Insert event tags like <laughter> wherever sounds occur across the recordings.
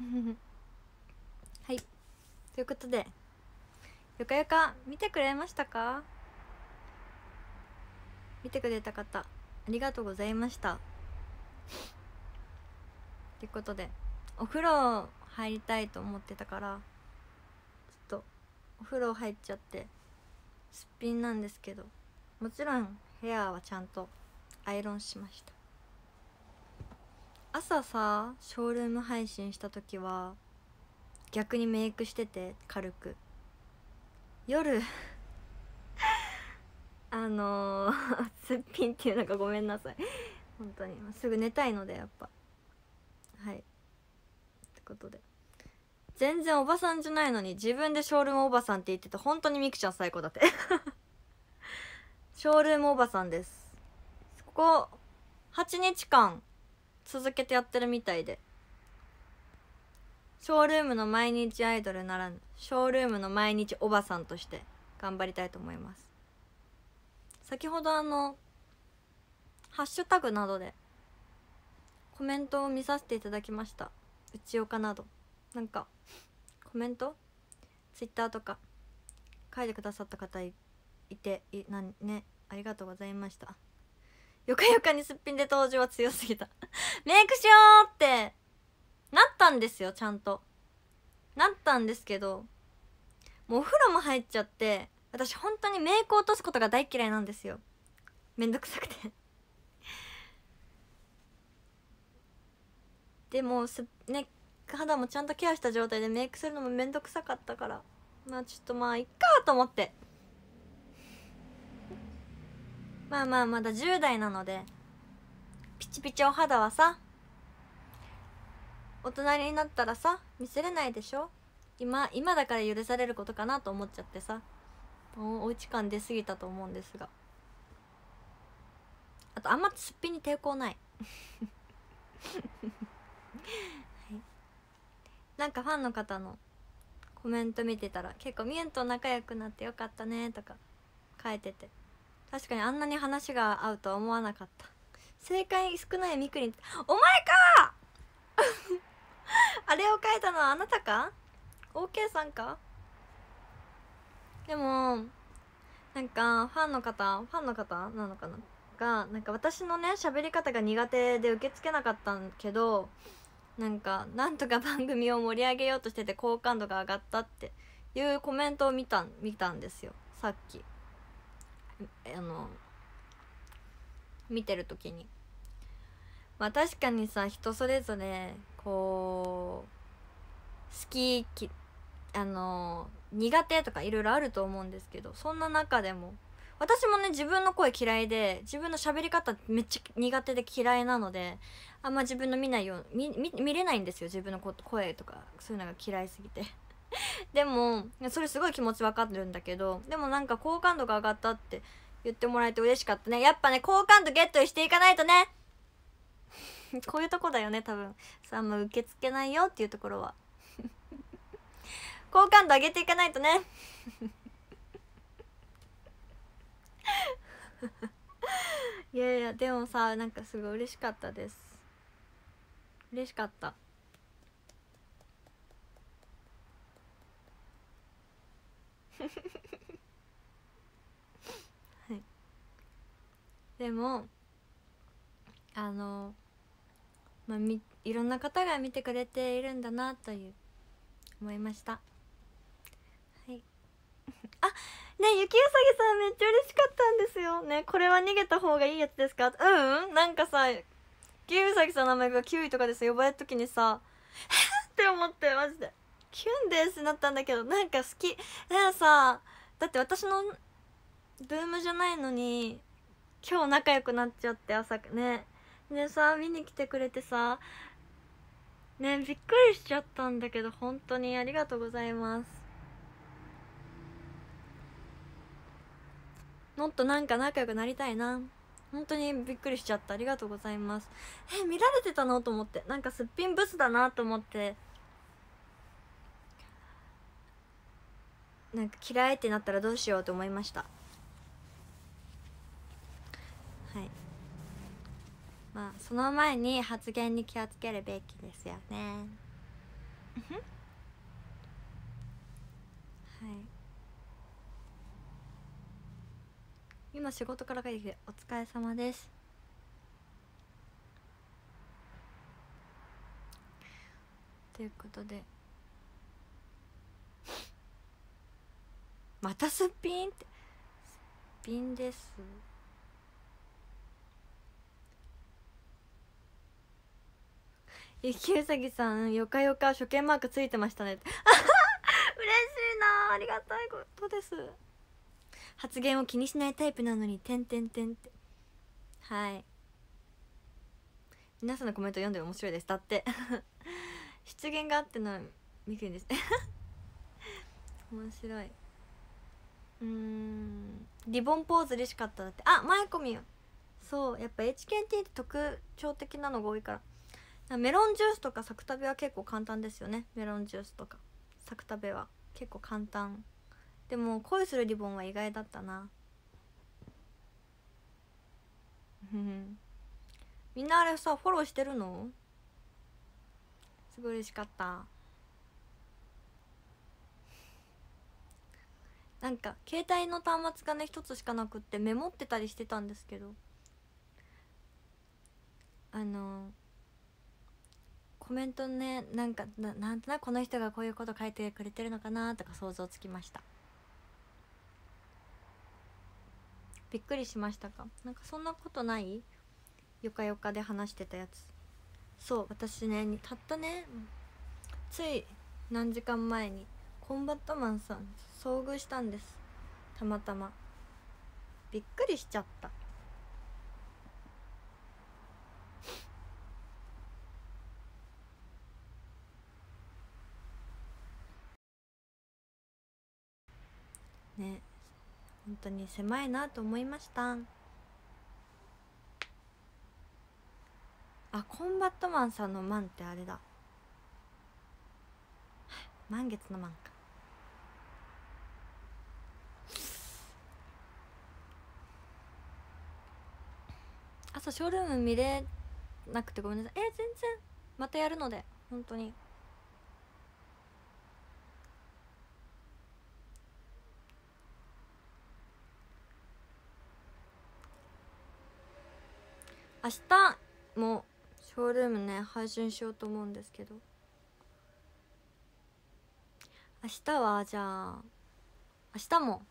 <laughs> はい。ということでよかよか見てくれましたか？見てくれた方ありがとうございました。ということでお風呂入りたいと思ってたからちょっとお風呂入っちゃってすっぴんなんですけどもちろんヘアはちゃんとアイロンしました。朝さショールーム配信した時は逆にメイクしてて軽く。夜 <laughs> あのー、<laughs> すっぴんっていうのがごめんなさい。本当に。すぐ寝たいのでやっぱ。はい。ってことで。全然おばさんじゃないのに自分でショールームおばさんって言ってて本当にみくちゃん最高だって。<laughs> ショールームおばさんです。ここ8日間続けてやってるみたいで。ショールームの毎日アイドルならぬショールームの毎日おばさんとして頑張りたいと思います。先ほどあのハッシュタグなどでコメントを見させていただきました。内岡など。なんかコメント？ツイッターとか書いてくださった方いていなんねありがとうございました。よかよかにすっぴんで登場は強すぎた。<laughs> メイクしようってなったんですよちゃんと。なったんですけどもうお風呂も入っちゃって私本当にメイク落とすことが大嫌いなんですよ。めんどくさくて。<laughs> でもすね肌もちゃんとケアした状態でメイクするのもめんどくさかったから。まあちょっとまあいっかと思って。まあまあまだ10代なのでピチピチお肌はさ大人になったらさ見せれないでしょ？今今だから許されることかなと思っちゃってさ。おおうち感出過ぎたと思うんですが。あとあんますっぴんに抵抗ない。はい、なんかファンの方のコメント見てたら結構ミュンと仲良くなってよかったねとか書いてて。確かにあんなに話が合うとは思わなかった。正解少ないみくりんお前か！<laughs> あれを書いたのはあなたか ?OK さんか？でもなんかファンの方ファンの方なのかな？がなんか私のね喋り方が苦手で受け付けなかったんけどなんかなんとか番組を盛り上げようとしてて好感度が上がったっていうコメントを見た見たんですよ。さっき。あの見てる時に。まあ確かにさ人それぞれこう好きあの苦手とかいろいろあると思うんですけどそんな中でも。私もね自分の声嫌いで自分の喋り方めっちゃ苦手で嫌いなのであんま自分の見ないよう見見見れないんですよ自分の声とか。そういうのが嫌いすぎて。<laughs> でもそれすごい気持ちわかるんだけどでもなんか好感度が上がったって言ってもらえて嬉しかったね。やっぱね好感度ゲットしていかないとね。<laughs> こういうとこだよね多分。さあんま受け付けないよっていうところは。<laughs> 好感度上げていかないとね。いやいやでもさなんかすごい嬉しかったです。嬉しかった。はい。でもあのまあみいろんな方が見てくれているんだなという思いました。はい。あねゆきうさぎさんめっちゃ嬉しかったんですよ。ねこれは逃げた方がいいやつですか？うんなんかさゆきうさぎさんの名前が9位とかでさ呼ばれた時にさ <laughs> って思ってマジで。キュンですってなったんだけどなんか好き。だからさだって私のブームじゃないのに今日仲良くなっちゃって朝ね。でさ見に来てくれてさねびっくりしちゃったんだけど本当にありがとうございます。もっとなんか仲良くなりたいな。本当にびっくりしちゃった。ありがとうございます。え見られてたの？と思って。なんかすっぴんブスだなと思って。なんか嫌いってなったらどうしようと思いました。はい。まあその前に発言に気をつけるべきですよね。今仕事から帰ってきてお疲れ様です。ということでまたすっぴんって。すっぴんです。ゆきうさぎさんよかよか初見マークついてましたね <laughs> 嬉しいな。ありがたいことです。発言を気にしないタイプなのに「てんてんてん」って。はい。皆さんのコメント読んで面白いです。だって。<laughs> 出現があってのみくんです。<laughs> 面白いうんリボンポーズ嬉しかっただって。あ前込みそうやっぱ HKT って特徴的なのが多いから。メロンジュースとかサクタベは結構簡単ですよね。メロンジュースとか。サクタベは。結構簡単。でも恋するリボンは意外だったな。みんなあれさフォローしてるの？すごい嬉しかった。なんか携帯の端末がね一つしかなくってメモってたりしてたんですけど。あのコメントねなんかななんとなくこの人がこういうこと書いてくれてるのかなとか想像つきました。びっくりしましたか？なんかそんなことない？よかよかで話してたやつ。そう私ねたったねつい何時間前にコンバットマンさん遭遇したんです。たまたま。びっくりしちゃった。ね。本当に狭いなと思いました。あコンバットマンさんのマンってあれだ。満月のマンか。朝ショールーム見れなくてごめんなさい。え全然またやるので本当に。明日もショールームね配信しようと思うんですけど。明日はじゃあ明日も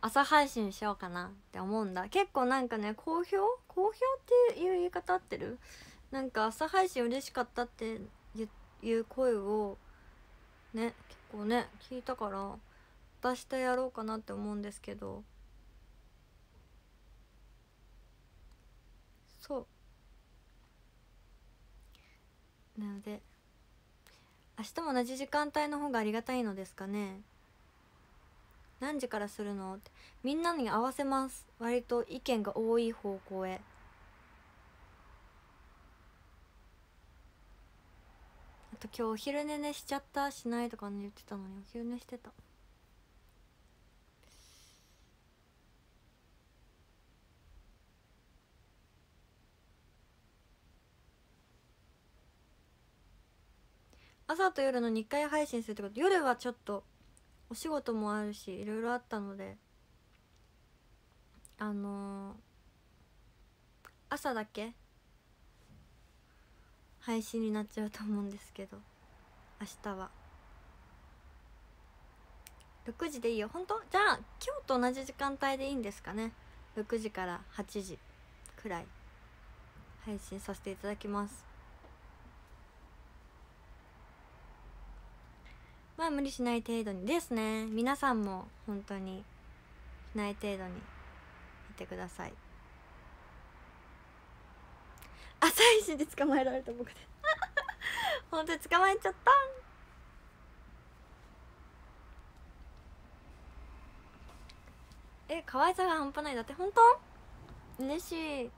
朝配信しようかなって思うんだ。結構なんかね好評好評っていう言い方合ってる？なんか朝配信嬉しかったっていう声をね結構ね聞いたから出してやろうかなって思うんですけど。そう。なので明日も同じ時間帯の方がありがたいのですかね。何時からするの？ってみんなに合わせます。割と意見が多い方向へ。あと今日お昼寝ねしちゃった？しないとか言ってたのに。お昼寝してた。朝と夜の2回配信するってこと？夜はちょっとお仕事もあるしいろいろあったのであのー、朝だけ配信になっちゃうと思うんですけど明日は。6時でいいよ。本当？じゃあ今日と同じ時間帯でいいんですかね。6時から8時くらい配信させていただきます。まあ無理しない程度にですね。皆さんも本当にしない程度にいてください。朝一で捕まえられた僕で。本当に捕まえちゃった。え可愛さが半端ない。だって本当？嬉しい。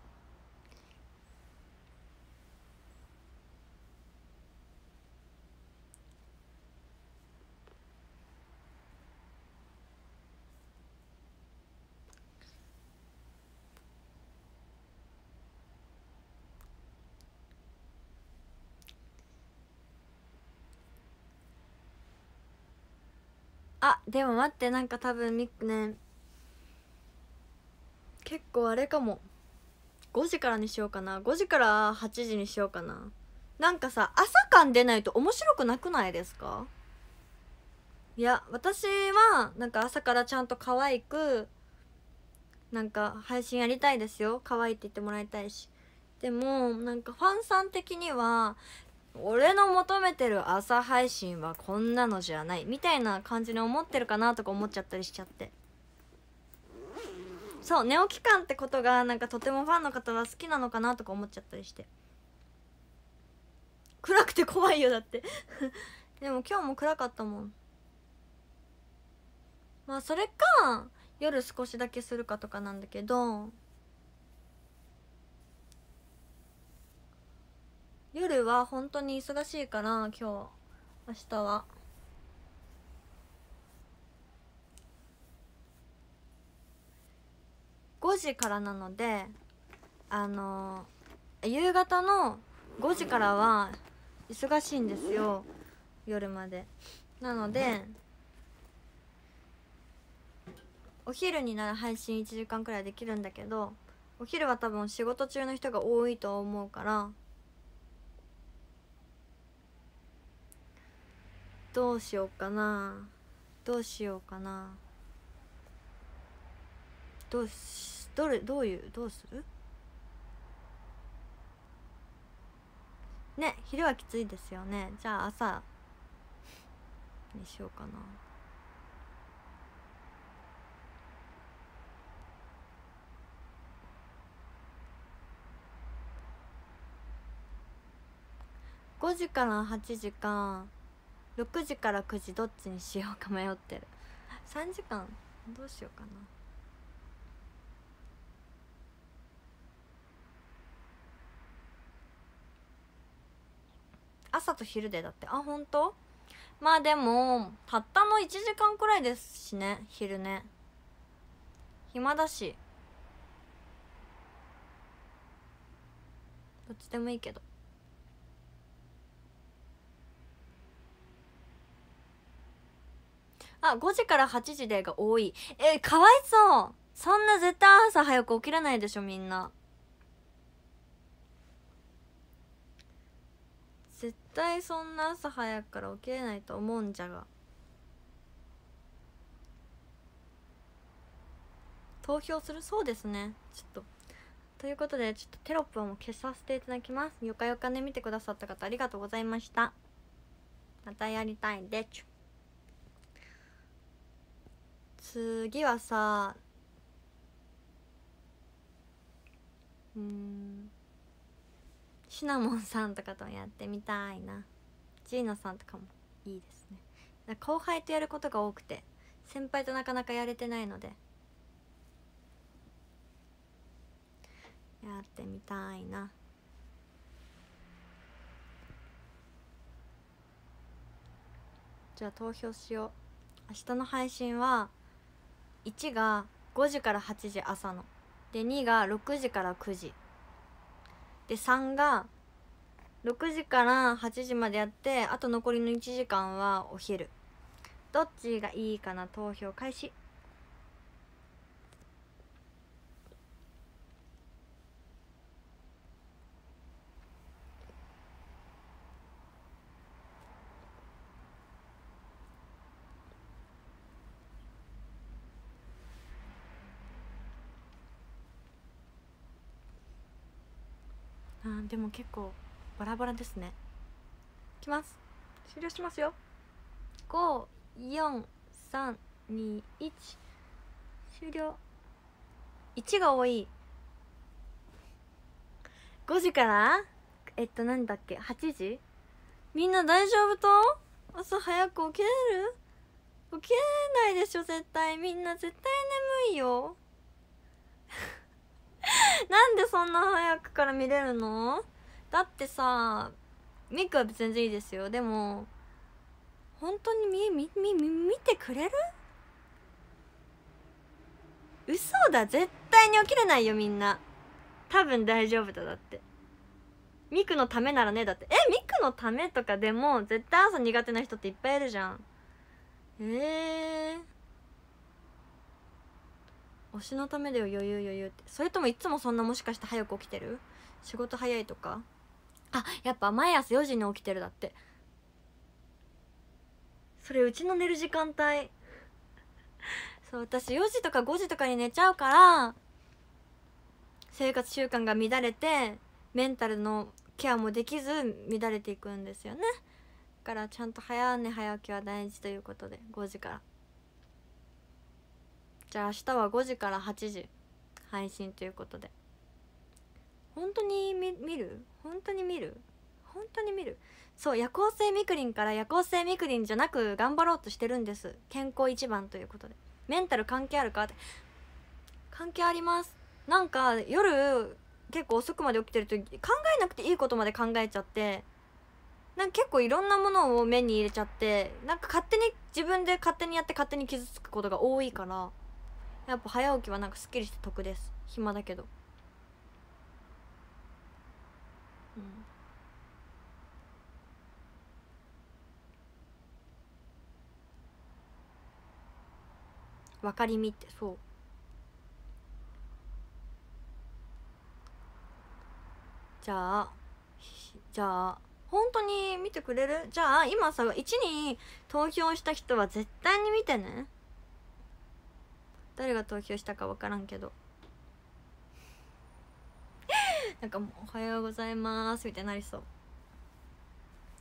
あでも待ってなんか多分みね。結構あれかも。5時からにしようかな。5時から8時にしようかな。なんかさ朝感出ないと面白くなくないですか？いや私はなんか朝からちゃんと可愛くなんか配信やりたいですよ。可愛いって言ってもらいたいし。でもなんかファンさん的には俺の求めてる朝配信はこんなのじゃないみたいな感じに思ってるかなとか思っちゃったりしちゃって。そう寝起き感ってことがなんかとてもファンの方は好きなのかなとか思っちゃったりして。暗くて怖いよだって。<laughs> でも今日も暗かったもん。まあそれか夜少しだけするかとかなんだけど。夜は本当に忙しいから今日明日は。5時からなのであの夕方の5時からは忙しいんですよ夜まで。なのでお昼になら配信1時間くらいできるんだけどお昼は多分仕事中の人が多いと思うからどうしようかな。どうしようかな。どうしどれどういうどうする？ね昼はきついですよね。じゃあ朝にしようかな。5時から8時か6時から9時どっちにしようか迷ってる。3時間？どうしようかな。朝と昼でだって。あ本当？まあでもたったの1時間くらいですしね昼ね暇だし。どっちでもいいけど。あ5時から8時でが多い。えかわいそう。そんな絶対朝早く起きれないでしょみんな。絶対そんな朝早くから起きれないと思うんじゃが。投票する？そうですね。ちょっと。ということでちょっとテロップはも消させていただきます。よかよかね見てくださった方ありがとうございました。またやりたいでちゅ。次はさうんシナモンさんとかとやってみたいな。ジーノさんとかもいいですね。後輩とやることが多くて先輩となかなかやれてないので。やってみたいな。じゃあ投票しよう。明日の配信は1が5時から8時朝の。で2が6時から9時。で3が6時から8時までやってあと残りの1時間はお昼。どっちがいいかな投票開始あでも結構バラバラですね。いきます。終了しますよ。54321終了。1が多い。5時から？えっとなんだっけ？8時？みんな大丈夫と？朝早く起きれる？起きれないでしょ絶対。みんな絶対眠いよ <laughs> なんでそんな早くから見れるの？だってさミクは全然いいですよ。でも本当に見見見見てくれる？嘘だ。絶対に起きれないよみんな。多分大丈夫だだって。ミクのためならねだって。えミクのためとかでも絶対朝苦手な人っていっぱいいるじゃん。ええ推しのためだよ余裕余裕って。それともいつもそんなもしかして早く起きてる？仕事早いとか？あやっぱ毎朝4時に起きてるだって。それうちの寝る時間帯？<laughs> そう私4時とか5時とかに寝ちゃうから生活習慣が乱れてメンタルのケアもできず乱れていくんですよね。だからちゃんと早寝早起きは大事ということで5時からじゃあ明日は5時から8時配信ということで。本当に見見る？本当に見る？本当に見る？そう夜行性みくりんから夜行性みくりんじゃなく頑張ろうとしてるんです。健康一番ということで。メンタル関係あるか？って関係あります。なんか夜結構遅くまで起きてると考えなくていいことまで考えちゃってなんか結構いろんなものを目に入れちゃってなんか勝手に自分で勝手にやって勝手に傷つくことが多いから。やっぱ早起きはなんかすっきりして得です。暇だけど。うん。分かりみってそう。じゃあじゃあ本当に見てくれる？じゃあ今さ1に投票した人は絶対に見てね。誰が投票したか分からんけど。<laughs> なんかもう「おはようございます」みたいになりそう。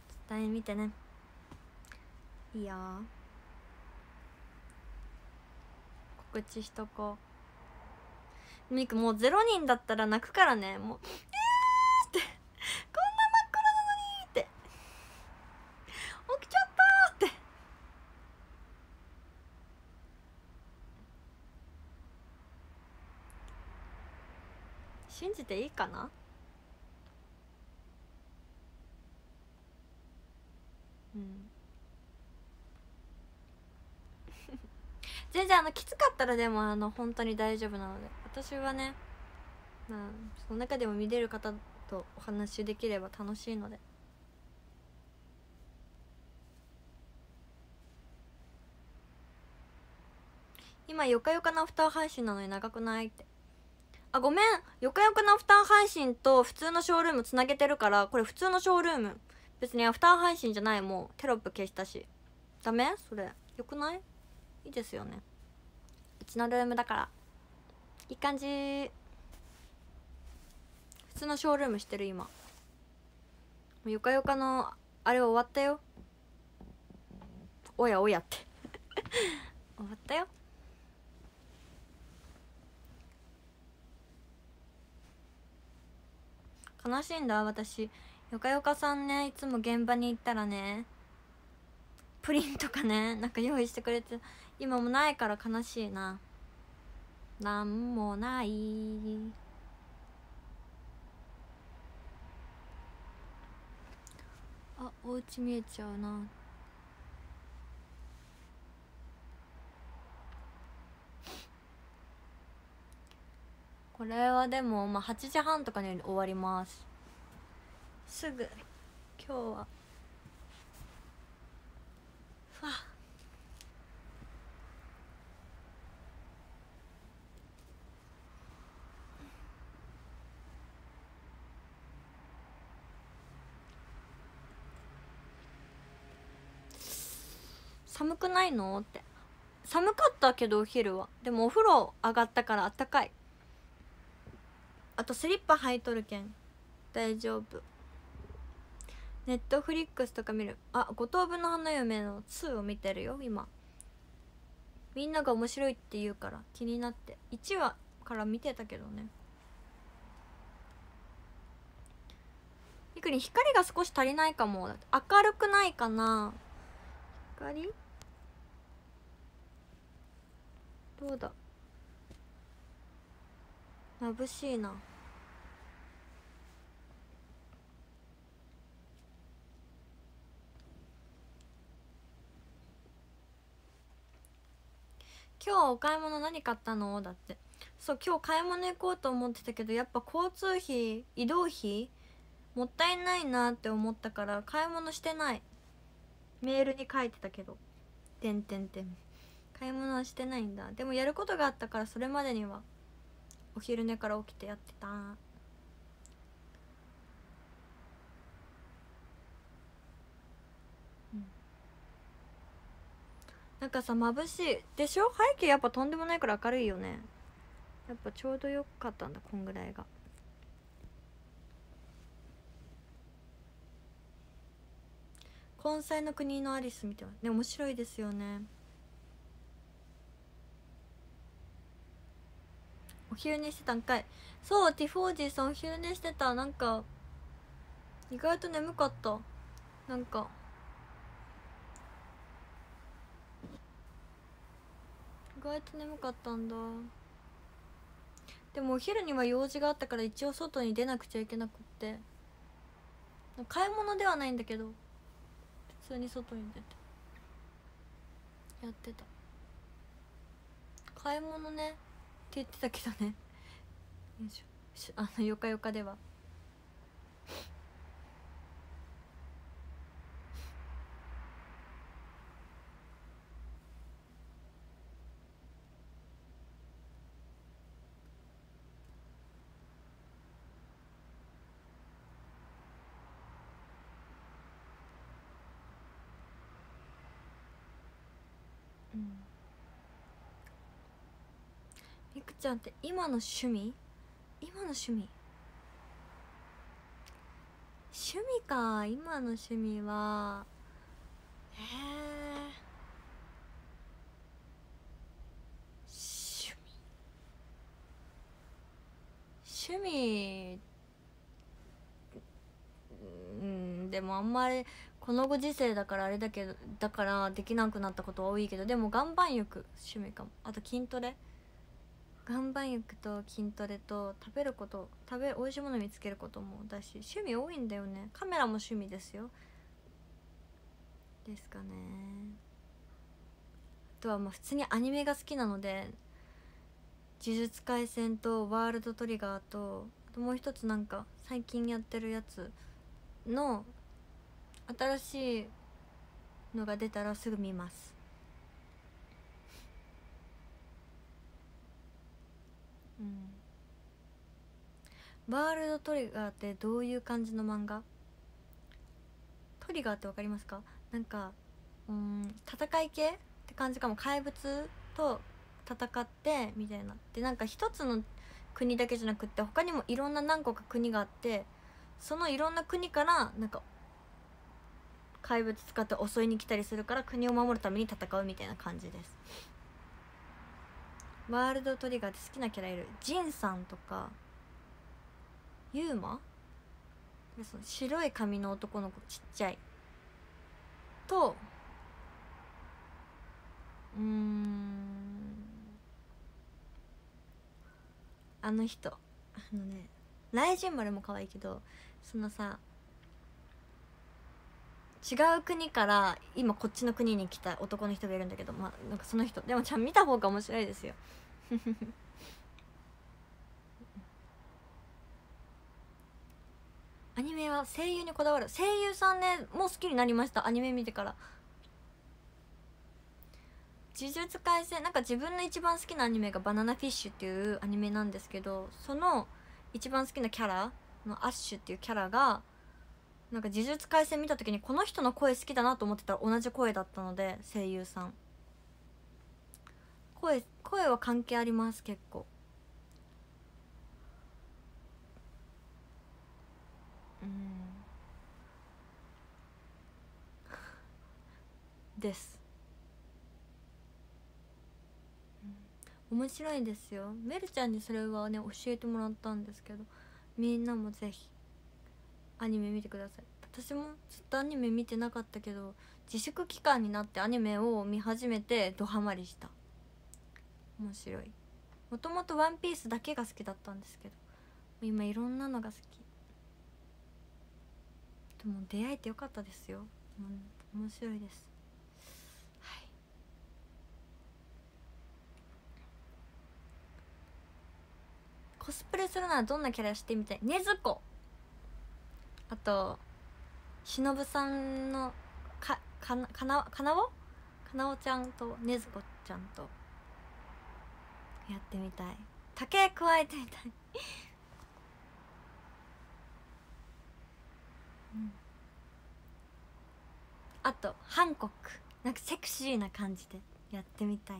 絶対見てね。いいよ。告知しとこう。ミクもう0人だったら泣くからね。もう「えー!」って「こんな真っ暗なのに!」って「起きちゃった!」って信じていいかな？うん。<laughs> 全然あのきつかったらでもあの本当に大丈夫なので。私はねまあその中でも見れる方とお話できれば楽しいので。今よかよかなアフター配信なのに長くないって。あごめん。よかよかなアフター配信と普通のショールームつなげてるからこれ普通のショールーム。別にアフター配信じゃない。もうテロップ消したし。ダメ？それ。よくない？いいですよね。うちのルームだから。いい感じ。普通のショールームしてる今。よかよかのあれ終わったよ。おやおやって。<laughs> 終わったよ。悲しいんだ私。よかよかさんねいつも現場に行ったらね。プリンとかねなんか用意してくれて今もないから悲しいな。なんもない。あお家見えちゃうな。これはでもまあ8時半とかに終わります。すぐ今日は。ふわ。寒くないの？って。寒かったけどお昼は。でもお風呂上がったからあったかい。あとスリッパ履いとるけん。大丈夫。ネットフリックスとか見る。あ五等分の花嫁の2を見てるよ今。みんなが面白いって言うから気になって。1話から見てたけどね。いくり光が少し足りないかも。明るくないかな。光？どうだ？眩しいな。今日お買い物何買ったの？だって。そう今日買い物行こうと思ってたけどやっぱ交通費移動費もったいないなって思ったから買い物してない。メールに書いてたけど。てんてんてん。買い物はしてないんだ。でもやることがあったからそれまでにはお昼寝から起きてやってた。なんかさ眩しい。でしょ？背景やっぱとんでもないくら明るいよね。やっぱちょうどよかったんだこんぐらいが。根菜の国のアリス見てます。ね面白いですよね。お昼寝してたんかい。そうティフォージーさんお昼寝してた。なんか意外と眠かった。なんか。意外と眠かったんだ。でもお昼には用事があったから一応外に出なくちゃいけなくって。買い物ではないんだけど普通に外に出て。やってた。買い物ね。言ってたけどね。よいしょ。あのよかよかでは。ちゃんって今の趣味？今の趣味？趣味か。今の趣味はえ趣味。趣味。うんでもあんまりこのご時世だからあれだけどだからできなくなったことは多いけどでも岩盤浴趣味かも。あと筋トレ？岩盤浴と筋トレと食べること食べ美味しいもの見つけることもだし趣味多いんだよね。カメラも趣味ですよ。ですかね。あとはまあ普通にアニメが好きなので「呪術廻戦」と「ワールドトリガーと」あともう一つなんか最近やってるやつの新しいのが出たらすぐ見ます。うん。ワールドトリガーってどういう感じの漫画？トリガーって分かりますか？なんかうん戦い系って感じかも。怪物と戦ってみたいな。でなんか一つの国だけじゃなくって他にもいろんな何個か国があってそのいろんな国からなんか怪物使って襲いに来たりするから国を守るために戦うみたいな感じです。ワールドトリガーで好きなキャラいる。ジンさんとかユーマ？その白い髪の男の子ちっちゃい。とうん。あの人。あのね雷神丸も可愛いけどそのさ違う国から今こっちの国に来た男の人がいるんだけどまあなんかその人でもちゃん見た方が面白いですよ。<laughs> アニメは声優にこだわる。声優さんねもう好きになりました。アニメ見てから。呪術廻戦なんか自分の一番好きなアニメが「バナナフィッシュ」っていうアニメなんですけどその一番好きなキャラのアッシュっていうキャラがなんか呪術廻戦見た時にこの人の声好きだなと思ってたら同じ声だったので声優さん。声声は関係あります結構。うん。です。面白いですよ。メルちゃんにそれはね教えてもらったんですけどみんなもぜひ。アニメ見てください。私もずっとアニメ見てなかったけど自粛期間になってアニメを見始めてドハマりした。面白い。もともと「ワンピースだけが好きだったんですけど今いろんなのが好き。でも出会えてよかったですよ、面白いです。はい。コスプレするならどんなキャラしてみたい？ねずこ。あと忍さんのかかなかなかなわか花尾ちゃんと禰豆子ちゃんとやってみたい。竹加えてみたい。うん。あとハンコック。なんかセクシーな感じでやってみたい。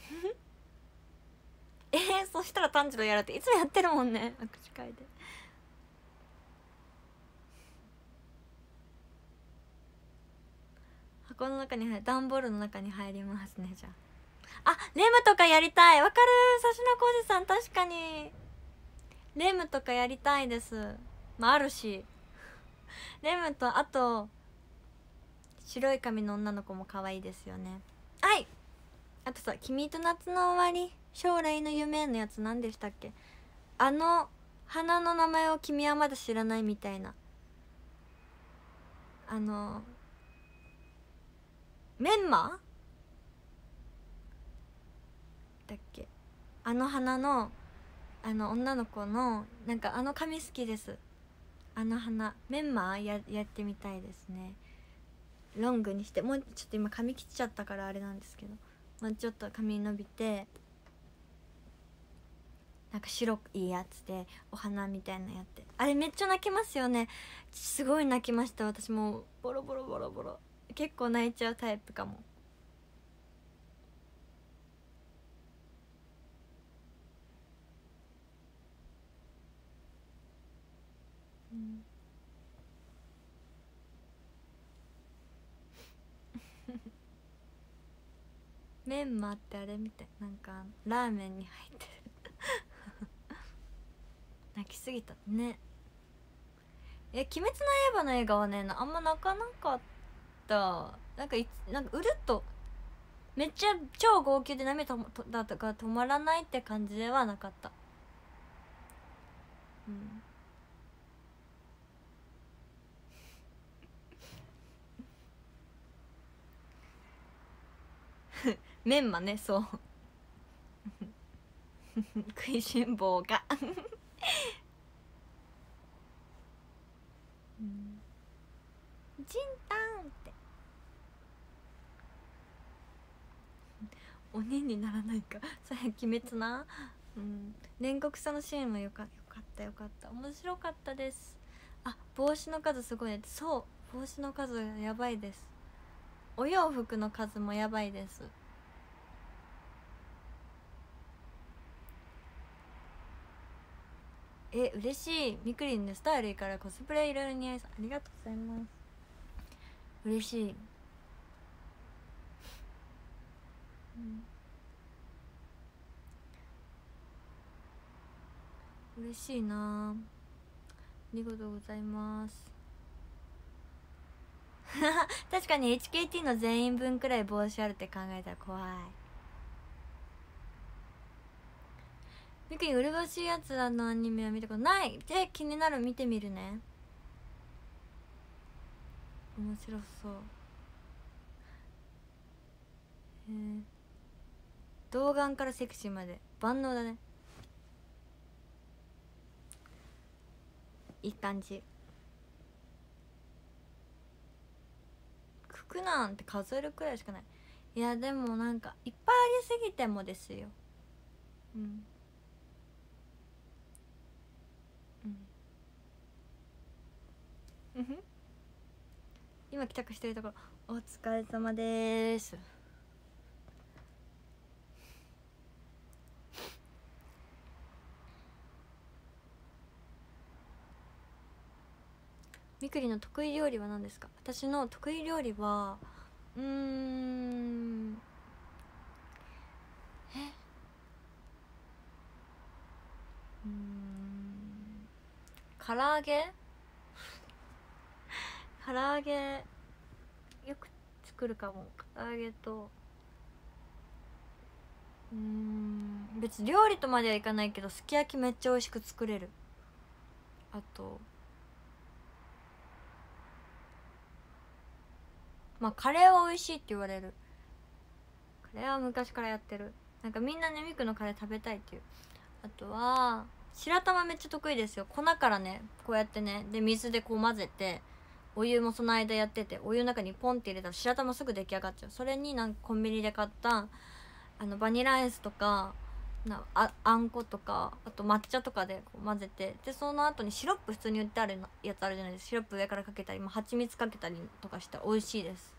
<laughs> えー、そしたら炭治郎やるっていつもやってるもんね。握手会で箱の中に入段ボールの中に入りますねじゃあ。あレムとかやりたい。わかる。指名浩二さん確かに。レムとかやりたいです。まああるし。レムとあと白い髪の女の子も可愛いですよね。はい。あとさ「君と夏の終わり。将来の夢」のやつ何でしたっけ？あの花の名前を君はまだ知らないみたいな。あのメンマ？だっけ？あの花のあの女の子のなんかあの髪好きです。あの花。メンマ？ややってみたいですね。ロングにして。もうちょっと今髪切っちゃったからあれなんですけど。もうちょっと髪伸びて。なんか白いやつでお花みたいなやって。あれめっちゃ泣きますよね。すごい泣きました。私もボロボロボロボロ。結構泣いちゃうタイプかも。うん。<laughs> メンマってあれみたい。なんかラーメンに入ってる。泣きすぎたね。え「鬼滅の刃」の映画はねあんま泣かなかった。なんかいなんかうるっとめっちゃ超号泣で涙だとか止まらないって感じではなかった。うん。<laughs> メンマねそう。<laughs> 食いしん坊が。うん。ジンタンって。鬼にならないか。それ鬼滅な。うん。煉獄さんのシーンもよかよかったよかった。面白かったです。あ帽子の数すごいそう帽子の数やばいです。お洋服の数もやばいです。え嬉しい。みくりんでスタイルいいからコスプレいろいろ似合いそう。ありがとうございます。嬉しい。うん、嬉しいな。ありがとうございます。<laughs> 確かに HKT の全員分くらい帽子あるって考えたら怖い。みくに麗しいやつらのアニメは見たことない。で気になる見てみるね。面白そう。へえ童顔からセクシーまで。万能だね。いい感じ。くくなんて数えるくらいしかない。いやでもなんかいっぱいありすぎてもですよ。うんうん今帰宅してるところお疲れ様です。みくりの得意料理は何ですか？私の得意料理はうん。え？うん。唐揚げ？唐揚げよく作るかも。唐揚げとうん別に料理とまではいかないけどすき焼きめっちゃ美味しく作れる。あとまあカレーは美味しいって言われる。カレーは昔からやってる。なんかみんなねみくのカレー食べたいっていう。あとは白玉めっちゃ得意ですよ。粉からねこうやってねで水でこう混ぜてお湯もその間やっててお湯の中にポンって入れたら白玉すぐ出来上がっちゃう。それになんかコンビニで買ったあのバニラアイスとかなああんことかあと抹茶とかでこう混ぜてでその後にシロップ普通に売ってあるやつあるじゃないですか。シロップ上からかけたり、まあ、蜂蜜かけたりとかしたら美味しいです。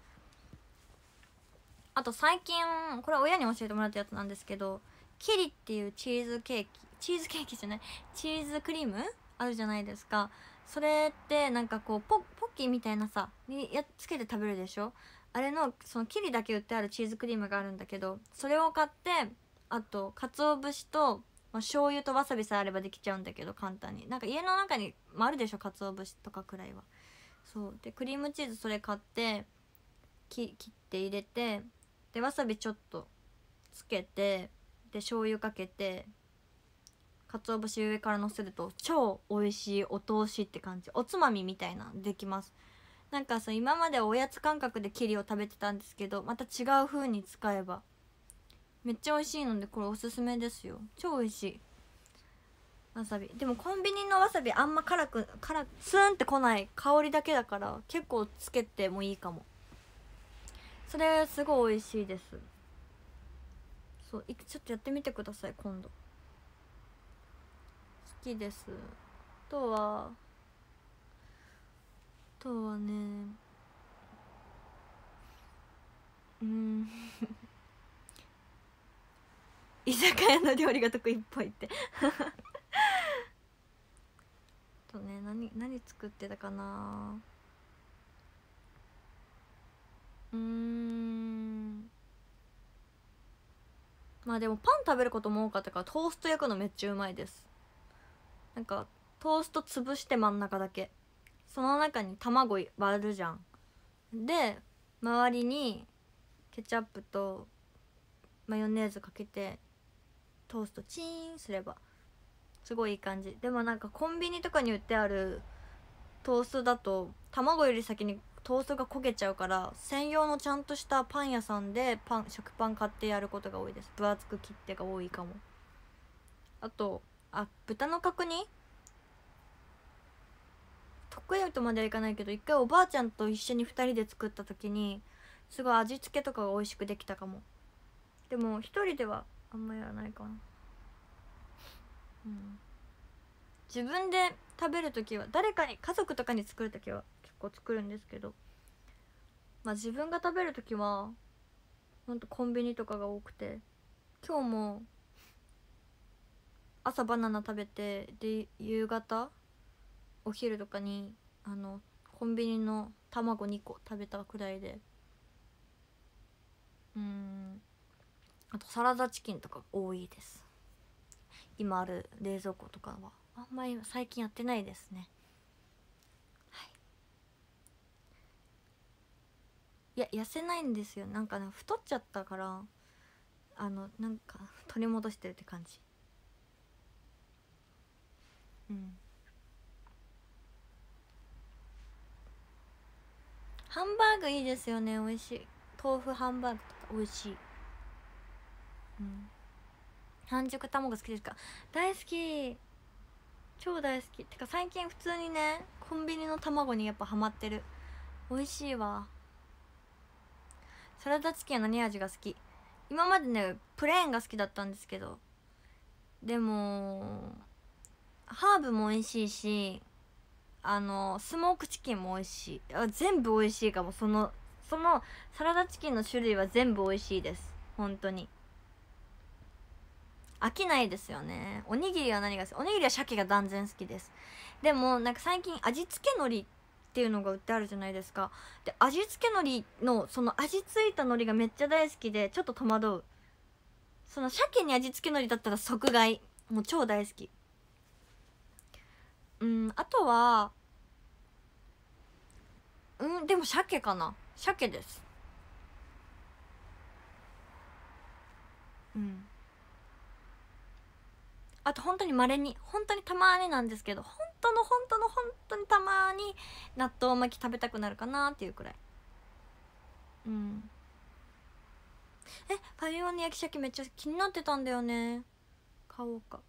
あと最近これ親に教えてもらったやつなんですけどキリっていうチーズケーキチーズケーキじゃない？チーズクリーム？あるじゃないですか。それってなんかこうポッキーみたいなさにやっつけて食べるでしょ？あれのそのキリだけ売ってあるチーズクリームがあるんだけどそれを買ってあと鰹節と、まあ、醤油とわさびさえあればできちゃうんだけど簡単に。なんか家の中に、まあ、あるでしょ？鰹節とかくらいは。そう。でクリームチーズそれ買って切って入れてでわさびちょっとつけてで醤油かけて鰹節上からのせると超美味しいお通しって感じ。おつまみみたいなできます。なんかさ今までおやつ感覚でキリを食べてたんですけどまた違う風に使えばめっちゃ美味しいのでこれおすすめですよ。超美味しい。わさび。でもコンビニのわさびあんま辛く辛スーンってこない香りだけだから結構つけてもいいかも。それすごい美味しいです。そうちょっとやってみてください今度。きです。とはとはねうん。<laughs> 居酒屋の料理が得意っぽいって。<laughs> とね何何作ってたかな。うん。まあでもパン食べることも多かったからトースト焼くのめっちゃうまいです。なんかトースト潰して真ん中だけ。その中に卵割るじゃん。で周りにケチャップとマヨネーズかけてトーストチーンすればすごいいい感じ。でもなんかコンビニとかに売ってあるトーストだと卵より先にトーストが焦げちゃうから専用のちゃんとしたパン屋さんでパン食パン買ってやることが多いです。分厚く切ってが多いかも。あとあ豚の角煮？得意とまではいかないけど一回おばあちゃんと一緒に2人で作った時にすごい味付けとかが美味しくできたかも。でも1人ではあんまやらないかな。うん。自分で食べる時は誰かに家族とかに作る時は結構作るんですけどまあ自分が食べる時はほんとコンビニとかが多くて今日も朝バナナ食べてで夕方お昼とかにあのコンビニの卵2個食べたくらいで。うん。あとサラダチキンとか多いです。今ある冷蔵庫とかは。あんまり最近やってないですね。はい。いや痩せないんですよ。なんかね太っちゃったからあのなんか取り戻してるって感じ。うん。ハンバーグいいですよね。美味しい。豆腐ハンバーグとか美味しい。うん。半熟卵好きですか？大好き。超大好き。てか最近普通にねコンビニの卵にやっぱハマってる。美味しいわ。サラダチキンは何味が好き？今までねプレーンが好きだったんですけど。でもハーブも美味しいしあのスモークチキンも美味しい。全部美味しいかも。そのそのサラダチキンの種類は全部美味しいです。本当に。飽きないですよね。おにぎりは何がおにぎりは鮭が断然好きです。でもなんか最近味付け海苔っていうのが売ってあるじゃないですか。で味付け海苔のその味付いた海苔がめっちゃ大好きでちょっと戸惑う。その鮭に味付け海苔だったら即買い。もう超大好き。うんあとはうんでも鮭かな。鮭です。うん。あと本当にまれに本当にたまになんですけど本当の本当の本当にたまに納豆巻き食べたくなるかなっていうくらい。うん。えファミマの焼き鮭めっちゃ気になってたんだよね。買おうか。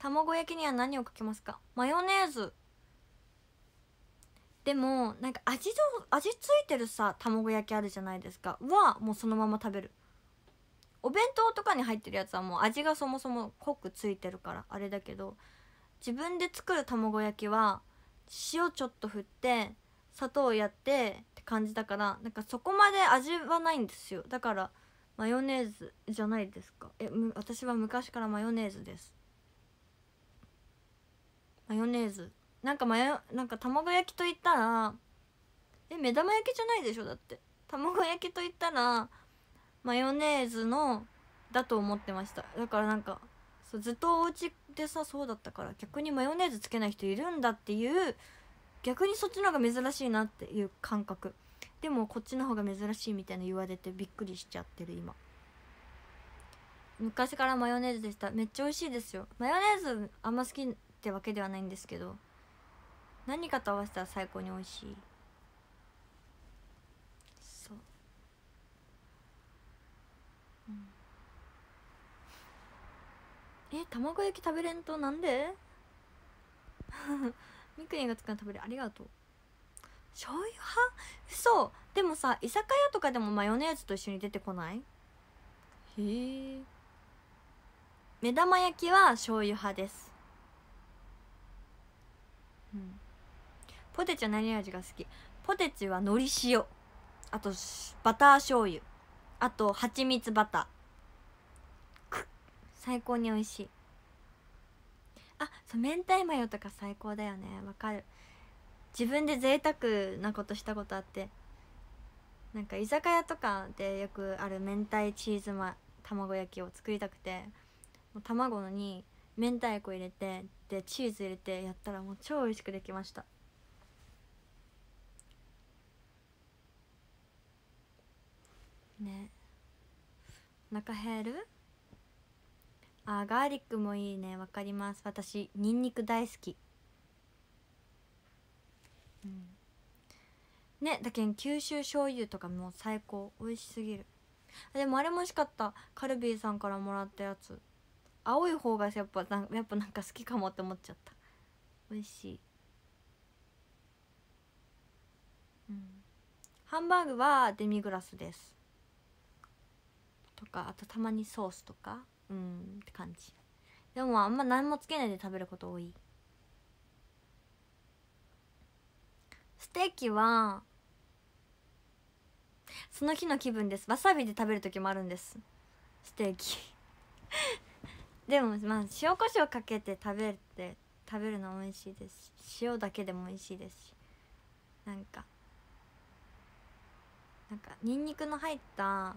卵焼きには何をかけますか？マヨネーズ。でもなんか味の味ついてるさ卵焼きあるじゃないですか。はもうそのまま食べる。お弁当とかに入ってるやつはもう味がそもそも濃くついてるからあれだけど自分で作る卵焼きは塩ちょっと振って砂糖やってって感じだからなんかそこまで味はないんですよ。だからマヨネーズじゃないですか。え私は昔からマヨネーズです。マヨネーズ。なんかマヨなんか卵焼きといったらえ目玉焼きじゃないでしょだって。卵焼きといったらマヨネーズのだと思ってました。だからなんかそうずっとお家でさそうだったから逆にマヨネーズつけない人いるんだっていう逆にそっちの方が珍しいなっていう感覚。でもこっちの方が珍しいみたいな言われてびっくりしちゃってる今。昔からマヨネーズでした。めっちゃ美味しいですよ。マヨネーズあんま好きってわけではないんですけど何かと合わせたら最高に美味しい。そう、うん、え卵焼き食べれんとなんで？<laughs> みくりんが作るの食べる。ありがとう。醤油派？嘘。でもさ居酒屋とかでもマヨネーズと一緒に出てこない？へえ。目玉焼きは醤油派です。うん。ポテチは何味が好き？ポテチは海苔塩。あとバター醤油。あと蜂蜜バター。最高に美味しい。あそう明太マヨとか最高だよね。わかる。自分で贅沢なことしたことあって。なんか居酒屋とかでよくある明太チーズ、ま、卵焼きを作りたくて。もう卵に明太子入れてでチーズ入れてやったらもう超美味しくできました。ね。お腹減る？あガーリックもいいね。わかります。私ニンニク大好き。うん。ねだけん九州醤油とかも最高。美味しすぎる。でもあれも美味しかった。カルビーさんからもらったやつ。青い方がやっぱなやっぱなんか好きかもって思っちゃった。美味しい。うん。ハンバーグはデミグラスです。とかあとたまにソースとか。うんって感じ。でもあんま何もつけないで食べること多い。ステーキはその日の気分です。わさびで食べる時もあるんです。ステーキ。でもまあ塩コショウかけて食べるって食べるの美味しいですし塩だけでも美味しいですしなんかなんかニンニクの入った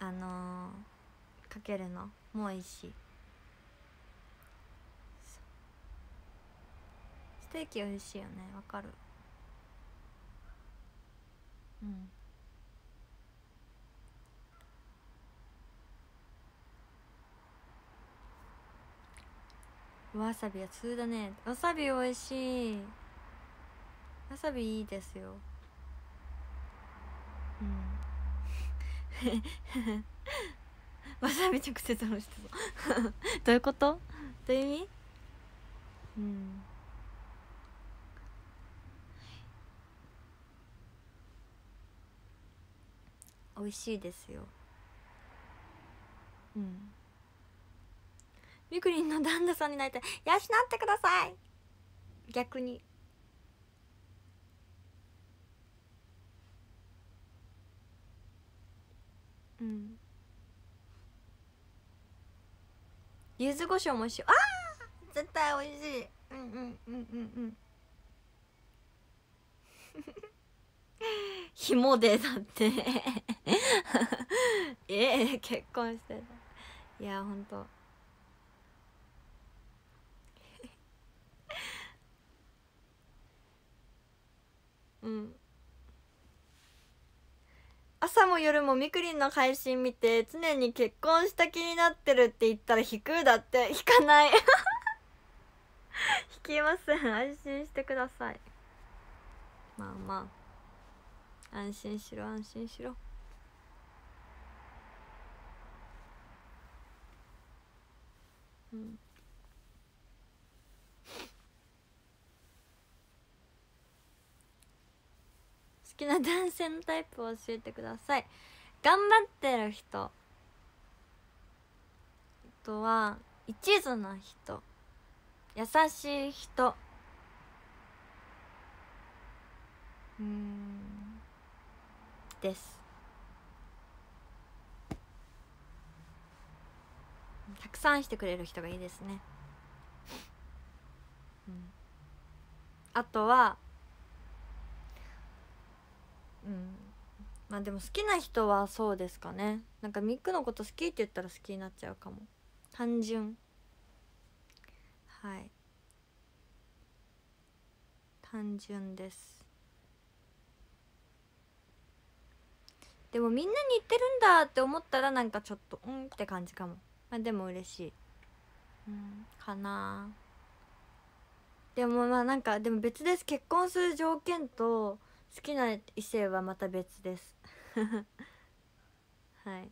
あのー、かけるのも美味しい。ステーキ美味しいよね。わかる。うん。わさびは通だね。わさび美味しい。わさびいいですよ。うん。<laughs> わさび直接のしてそうどういうこと？どういう意味？うん。美味しいですよ。うん。みくりんの旦那さんになりたい。養ってください。逆に。うん。柚子胡椒も美味しい。あ絶対美味しい。うんうんうんうんうん。<laughs> 紐でだって。<laughs> ええ結婚してた。いやほんと。うん。朝も夜もみくりんの配信見て常に結婚した気になってるって言ったら引くだって。引かない。<laughs> 引きません。安心してください。まあまあ。安心しろ安心しろ。うん。きな男性のタイプを教えてください。頑張ってる人。あとは一途な人。優しい人。うん。です。たくさんしてくれる人がいいですね、うん、あとはうん。まあでも好きな人はそうですかね。なんかミックのこと好きって言ったら好きになっちゃうかも。単純。はい。単純です。でもみんなに言ってるんだって思ったらなんかちょっとうんって感じかも。まあでも嬉しい。うんかな。でもまあなんかでも別です。結婚する条件と好きな異性はまた別です。<laughs> はい。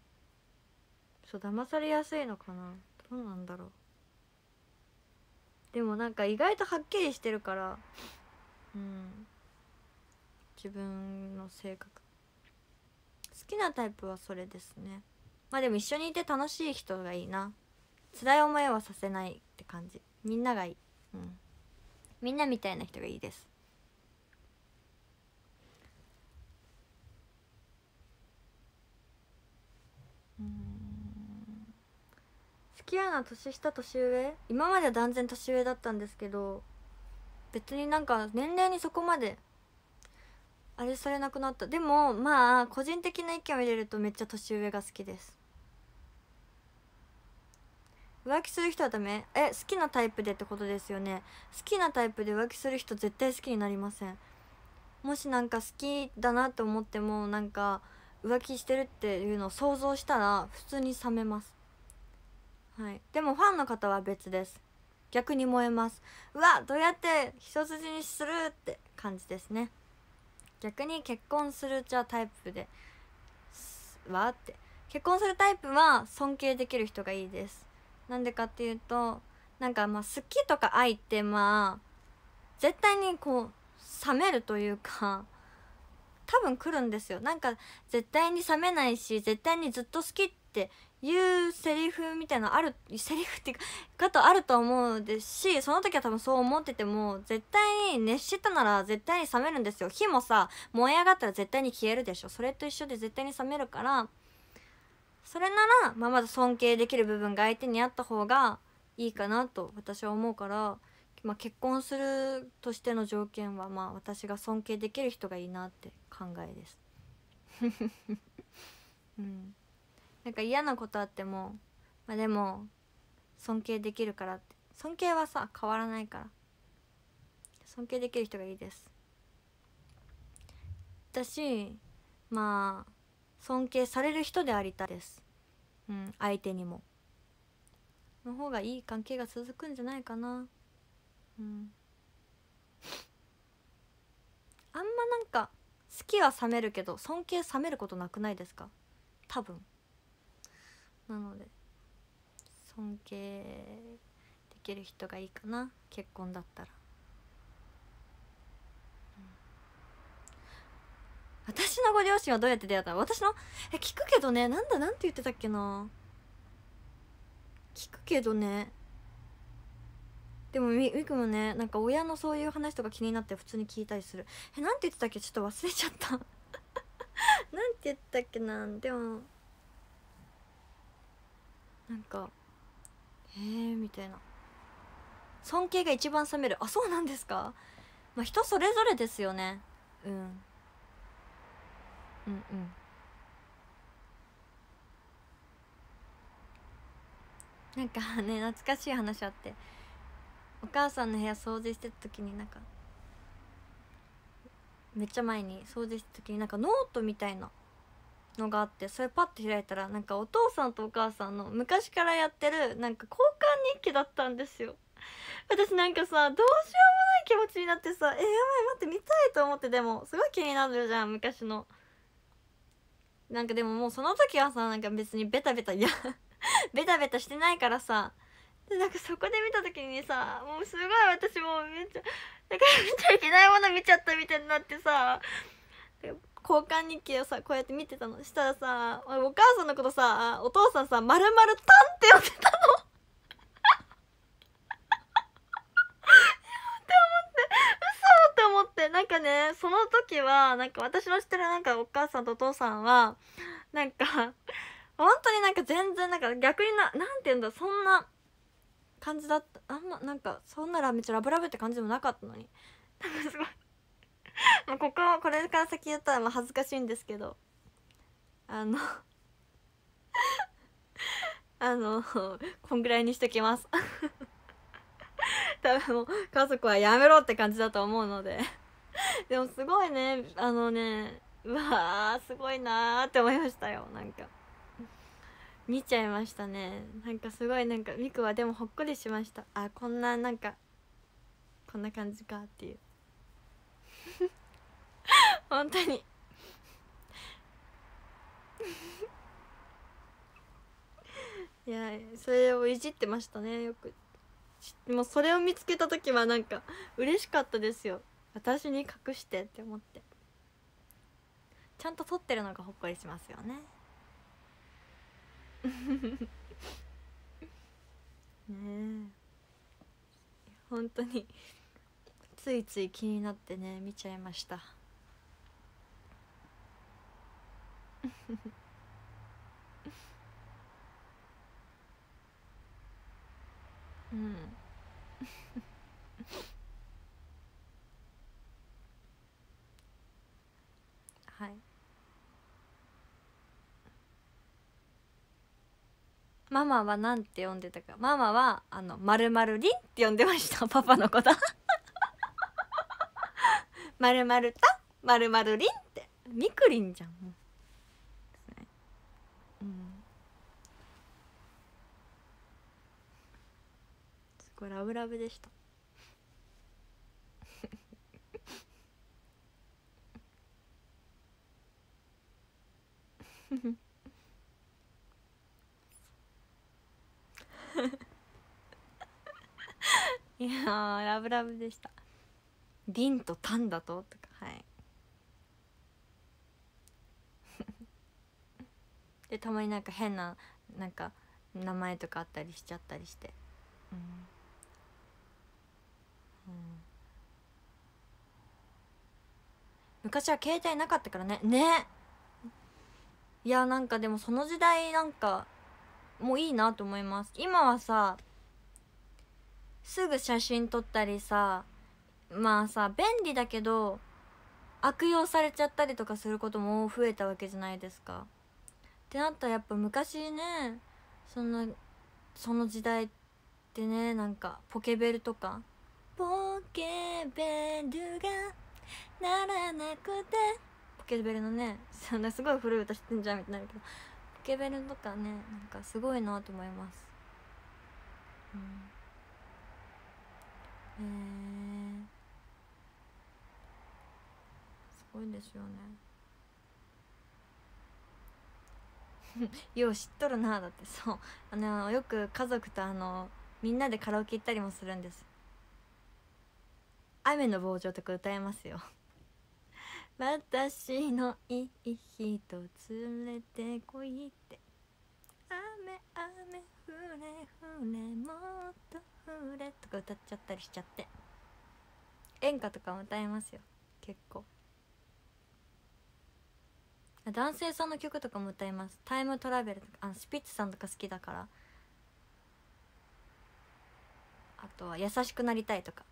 そう騙されやすいのかな。どうなんだろう。でもなんか意外とはっきりしてるからうん。自分の性格。好きなタイプはそれですね。まあでも一緒にいて楽しい人がいいな。辛い思いはさせないって感じ。みんながいい。うん。みんなみたいな人がいいです。好き合うのは年下年上？今までは断然年上だったんですけど別になんか年齢にそこまであれされなくなった。でもまあ個人的な意見を入れるとめっちゃ年上が好きです。浮気する人はダメ？え好きなタイプでってことですよね。好きなタイプで浮気する人絶対好きになりません。もしなんか好きだなって思ってもなんか浮気してるっていうのを想像したら普通に冷めます。はい。でもファンの方は別です。逆に燃えます。うわどうやって一筋にするって感じですね。逆に結婚するじゃタイプで。わって。結婚するタイプは尊敬できる人がいいです。なんでかっていうとなんかまあ好きとか愛ってまあ絶対にこう冷めるというか多分来るんですよ。なんか絶対に冷めないし絶対にずっと好きっていうセリフみたいなあるセリフっていうか <laughs> かとあると思うですしその時は多分そう思ってても絶対に熱したなら絶対に冷めるんですよ。火もさ燃え上がったら絶対に消えるでしょ。それと一緒で絶対に冷めるからそれなら、まあ、まず尊敬できる部分が相手にあった方がいいかなと私は思うからまあ、結婚するとしての条件はまあ私が尊敬できる人がいいなって考えです。<laughs> うん。なんか嫌なことあってもまあでも尊敬できるからって。尊敬はさ変わらないから。尊敬できる人がいいです。私まあ尊敬される人でありたいです。うん相手にも。の方がいい関係が続くんじゃないかな。うん。あんまなんか好きは冷めるけど尊敬冷めることなくないですか？多分。なので尊敬できる人がいいかな。結婚だったら、私のご両親はどうやって出会った？の私の？え聞くけどね。なんだなんて言ってたっけな。聞くけどね。でもみみくもねなんか親のそういう話とか気になって普通に聞いたりする。えなんて言ってたっけ？ちょっと忘れちゃった。<laughs> なんて言ったっけな？でもなんかへえみたいな。尊敬が一番冷める。あそうなんですか？まあ人それぞれですよね。うん。うんうん。なんかね懐かしい話あって。お母さんの部屋掃除してた時になんかめっちゃ前に掃除した時になんかノートみたいなのがあってそれパッと開いたらなんかお父さんとお母さんの昔からやってるなんか交換日記だったんですよ。<laughs> 私なんかさどうしようもない気持ちになってさえやばい待って見たいと思ってでもすごい気になるじゃん昔の。なんかでももうその時はさなんか別にベタベタいや <laughs> ベタベタしてないからさなんかそこで見た時にさもうすごい私もうめっちゃなんか見ちゃいけないもの見ちゃったみたいになってさ交換日記をさこうやって見てたの。したらさお母さんのことさお父さんさ「まるまるたん」って呼んでたの。って思って。なんかねその時はなんか私の知ってるなんかお母さんとお父さんはなんか本当になんか全然なんか逆にななんて言うんだそんな感じだった。あんまなんかそんならめっちゃラブラブって感じでもなかったのに。なんかすごいもうこここれから先言ったらまあ恥ずかしいんですけど。あの <laughs> あのこんぐらいにしときます。多分もう家族はやめろって感じだと思うので。でもすごいねあのねうわーすごいなーって思いましたよなんか。見ちゃいましたね。なんかすごいなんかミクはでもほっこりしました。あこんななんかこんな感じかっていう。<laughs> 本当に。<laughs> いやそれをいじってましたねよく。でもそれを見つけた時はなんか嬉しかったですよ。私に隠してって思って。ちゃんと撮ってるのがほっこりしますよね。ねえ。本当についつい気になってね見ちゃいました。<laughs> うんはいママはなんて呼んでたか。ママはあの「まるまるりん」って呼んでました。<laughs> パパのこと。<laughs> まるまるたまるまるりんって。みくりんじゃん。もうん。すごいラブラブでした。<laughs> いやラブラブでした「リンとタンだと?」とかはい。<laughs> でたまになんか変ななんか名前とかあったりしちゃったりして。うん、うん、昔は携帯なかったからね。ね。いやなんかでもその時代なんかもういいなと思います今はさすぐ写真撮ったりさまあさ便利だけど悪用されちゃったりとかすることも増えたわけじゃないですか。ってなったらやっぱ昔ねそのその時代ってねなんかポケベルとかポケベルがならなくてポケベルのねそんなすごい古い歌知ってんじゃんみたいになるけどケベルとかねなんかすごいなと思います。うん。へえすごいですよね。<laughs> よう知っとるなだってそう。あのよく家族とあのみんなでカラオケ行ったりもするんです。雨の棒状とか歌えますよ。私のいい人連れてこいって。雨雨降れ降れもっと降れとか歌っちゃったりしちゃって。演歌とかも歌えますよ結構。男性さんの曲とかも歌います。タイムトラベルとかあのスピッツさんとか好きだから。あとは「優しくなりたい」とか。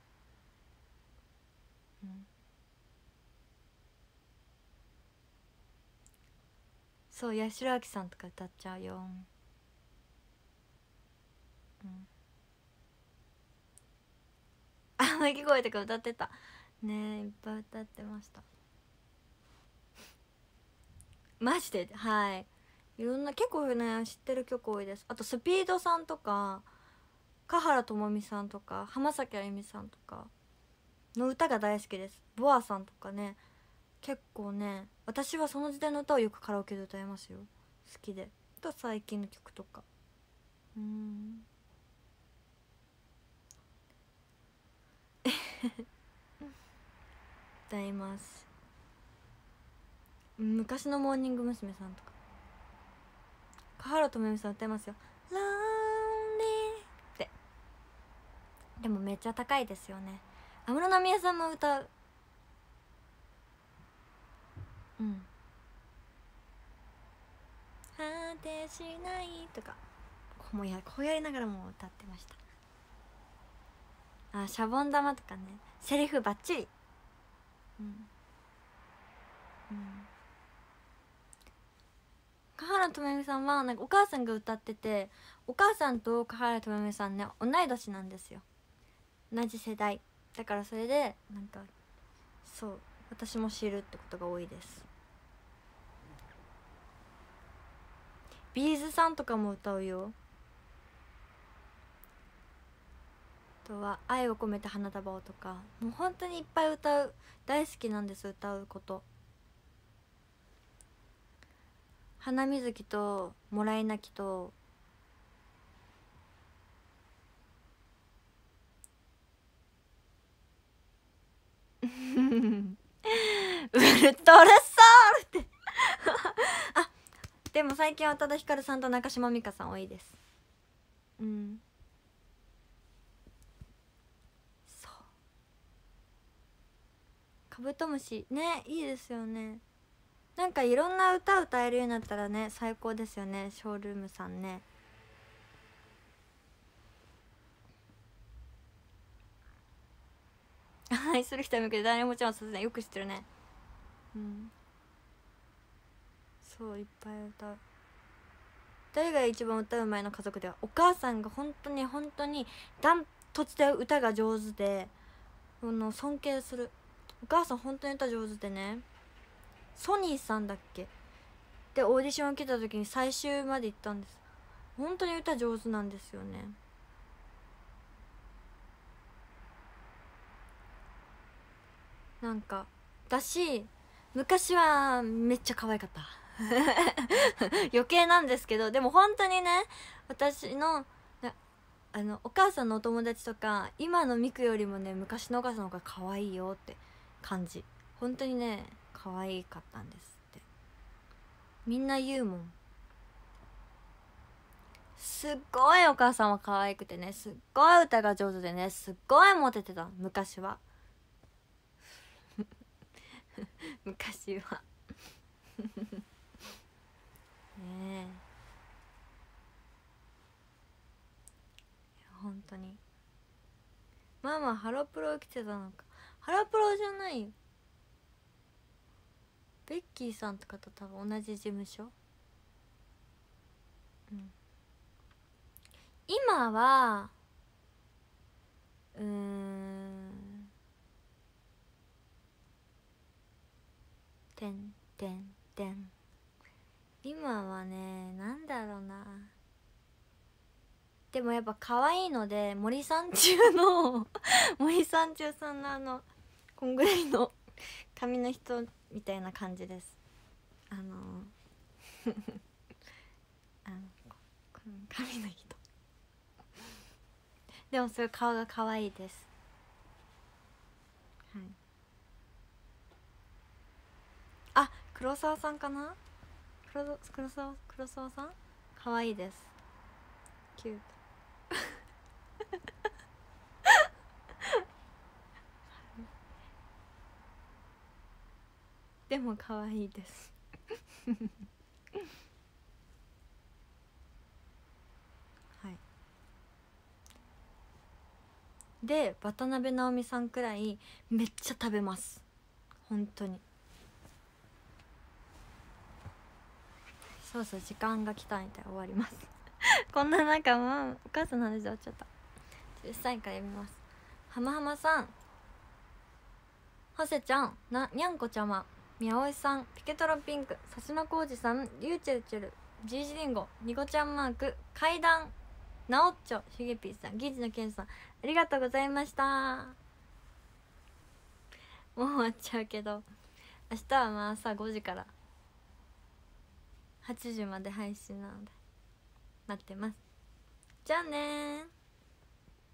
そう八代亜紀さんとか歌っちゃうよ。うん。あ鳴き声とか歌ってた。ねえいっぱい歌ってました。マジで？はい。いろんな結構ね知ってる曲多いです。あとスピードさんとか華原朋美さんとか浜崎あゆみさんとかの歌が大好きです。ボアさんとかね。結構ね私はその時代の歌をよくカラオケで歌いますよ。好きで。と最近の曲とか。うん。<laughs> 歌います。昔のモーニング娘。さんとか。華原朋美さん歌いますよ「ロンリー」って。でもめっちゃ高いですよね。安室奈美恵さんも歌う。うん「果てしない」とか。こうやこうやりながらも歌ってました。あシャボン玉とかね。セリフばっちりうん。うん。華原朋美さんはなんかお母さんが歌っててお母さんと華原朋美さんね同い年なんですよ。同じ世代。だからそれでなんかそう私も知るってことが多いです。ビーズさんとかも歌うよ。あとは「愛を込めて花束を」とか。もう本当にいっぱい歌う。大好きなんです歌うこと。花水木ともらい泣きと。ウルトラソウルって。あ <laughs> でも最近は宇多田ヒカルさんと中島美嘉さん多いです。うん。そう。カブトムシねいいですよね。なんかいろんな歌歌えるようになったらね最高ですよね。ショールームさんね。愛 <laughs> する人は向けて誰もちろんさせないよく知ってるね。うん。そういっぱい歌う。誰が一番歌う前の家族ではお母さんが本当に本当にダントツで歌が上手であの尊敬する。お母さん本当に歌上手でね。ソニーさんだっけ？でオーディションを受けた時に最終まで行ったんです。本当に歌上手なんですよね。なんかだし昔はめっちゃ可愛かった。<laughs> 余計なんですけどでも本当にね私のあのお母さんのお友達とか今のミクよりもね昔のお母さんの方が可愛いよって感じ。本当にね可愛かったんですって。みんな言うもん。すっごいお母さんは可愛くてねすっごい歌が上手でねすっごいモテてた昔は。昔は。<laughs> <laughs> ねえ。本当に。まあまあハロプロ来てたのか。ハロプロじゃない。よベッキーさんとかと多分同じ事務所。うん。今はうん。てんてんてん。今はねなんだろうな。でもやっぱ可愛いので森三中の <laughs> 森三中さんのあのこんぐらいの髪の人みたいな感じです。あの <laughs> あのこの髪の人。でもそれ顔が可愛いです。はい。あ黒沢さんかな？黒黒沢黒沢さん？可愛いです。キュートでも可愛いです。<laughs> はい。で渡辺直美さんくらいめっちゃ食べます。本当に。そうそう時間が来たみたい終わります。<laughs> こんな中もお母さんの話で終わっちゃった。10歳から読みます。浜浜さん。ハセちゃんなにゃんこちゃま。みあおいさんピケトロピンク。さしのこうじさんりゅうちゅるちゅるじいじりんごにこちゃんマーク。階段。なおっちょしげぴーさんぎじのけんさん。ありがとうございました。もう終わっちゃうけど。明日はまあ朝5時から。8時まで配信なので待ってます。じゃあね